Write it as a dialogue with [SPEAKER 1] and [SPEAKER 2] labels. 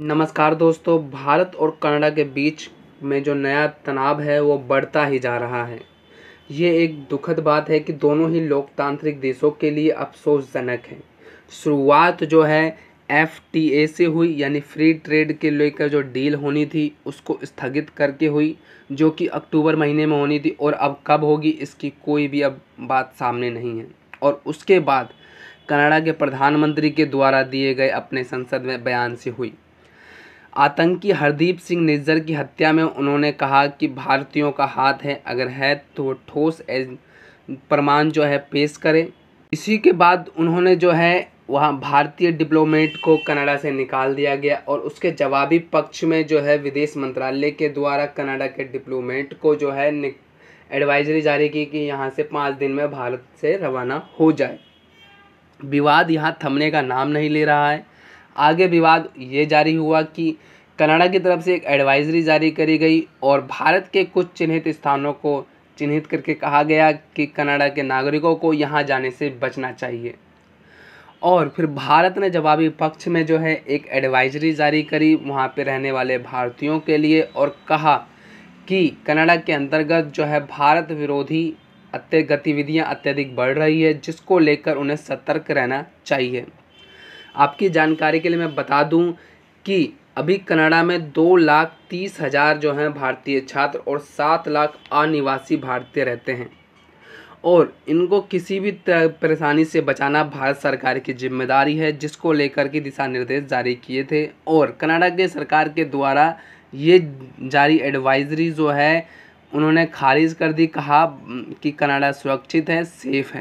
[SPEAKER 1] नमस्कार दोस्तों, भारत और कनाडा के बीच में जो नया तनाव है, वो बढ़ता ही जा रहा है। ये एक दुखद बात है कि दोनों ही लोकतांत्रिक देशों के लिए अफसोसजनक है। शुरुआत जो है एफटीए से हुई, यानी फ्री ट्रेड के लेकर जो डील होनी थी, उसको स्थगित करके हुई, जो कि अक्टूबर महीने में होनी थी, और अब कब होगी, इसकी कोई भी अब बात सामने नहीं है। और उसके बाद कनाडा के प्रधानमंत्री के द्वारा दिए गए अपने संसद में बयान से हुई। आतंकी हरदीप सिंह निज्जर की हत्या में उन्होंने कहा कि भारतीयों का हाथ है, अगर है तो ठोस प्रमाण जो है पेश करें। इसी के बाद उन्होंने जो है, वहाँ भारतीय डिप्लोमेट को कनाडा से निकाल दिया गया और उसके जवाबी पक्ष में जो है विदेश मंत्रालय के द्वारा कनाडा के डिप्लोमेट को जो है एडवाइजरी जारी की कि यहाँ से पाँच दिन में भारत से रवाना हो जाए। विवाद यहाँ थमने का नाम नहीं ले रहा है। आगे विवाद ये जारी हुआ कि कनाडा की तरफ़ से एक एडवाइजरी जारी करी गई और भारत के कुछ चिन्हित स्थानों को चिन्हित करके कहा गया कि कनाडा के नागरिकों को यहाँ जाने से बचना चाहिए। और फिर भारत ने जवाबी पक्ष में जो है एक एडवाइजरी जारी करी, वहाँ पे रहने वाले भारतीयों के लिए और कहा कि कनाडा के अंतर्गत जो है भारत विरोधी अत्य गतिविधियाँ अत्यधिक बढ़ रही है, जिसको लेकर उन्हें सतर्क रहना चाहिए। आपकी जानकारी के लिए मैं बता दूँ कि अभी कनाडा में दो लाख तीस हज़ार जो हैं भारतीय छात्र और सात लाख अनिवासी भारतीय रहते हैं। और इनको किसी भी परेशानी से बचाना भारत सरकार की ज़िम्मेदारी है, जिसको लेकर के दिशा निर्देश जारी किए थे। और कनाडा के सरकार के द्वारा ये जारी एडवाइजरी जो है, उन्होंने खारिज कर दी, कहा, कि कनाडा सुरक्षित है सेफ़ है।